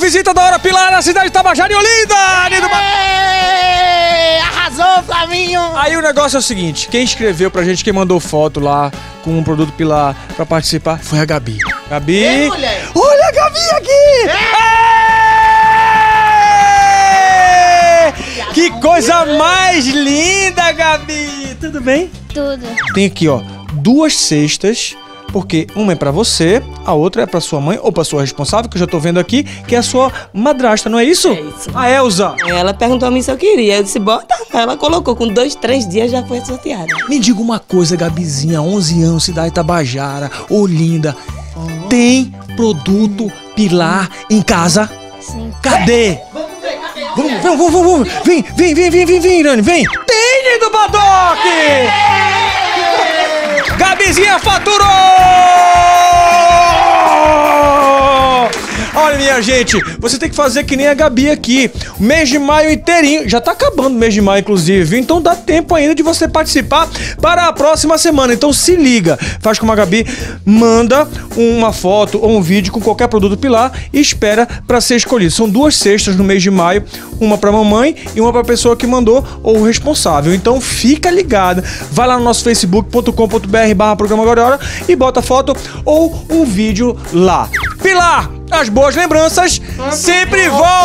visita da Hora Pilar na cidade de Tabajara e Olinda! Ê, Arrasou, Flavinho! Aí o negócio é o seguinte, quem escreveu pra gente, quem mandou foto lá com um produto Pilar pra participar, foi a Gabi. Gabi... Ei, mulher! Olha a Gabi aqui! Ê! Que coisa mais linda, Gabi! Tudo bem? Tudo. Tem aqui, ó, duas cestas, porque uma é pra você, a outra é pra sua mãe ou pra sua responsável, que eu já tô vendo aqui, que é a sua madrasta, não é isso? É isso. A Elza. Ela perguntou a mim se eu queria. Eu disse, bota. Ela colocou. Com dois, três dias já foi sorteada. Me diga uma coisa, Gabizinha, 11 anos, cidade Tabajara, Olinda. Tem produto Pilar em casa? Sim. Cadê? Vamos, vamos, vamos, vamos. Vem, vem, vem, vem, vem, vem, Irane, vem. Tem do Badoc! Gabizinha Olha, minha gente, você tem que fazer que nem a Gabi aqui. O mês de maio inteirinho. Já tá acabando o mês de maio, inclusive. Então dá tempo ainda de você participar para a próxima semana. Então se liga. Faz como a Gabi, manda uma foto ou um vídeo com qualquer produto Pilar e espera para ser escolhido. São duas cestas no mês de maio, uma para mamãe e uma para a pessoa que mandou ou o responsável. Então fica ligado. Vai lá no nosso facebook.com.br barra programa Agora é e bota foto ou um vídeo lá. Pilar, as boas lembranças sempre voltam!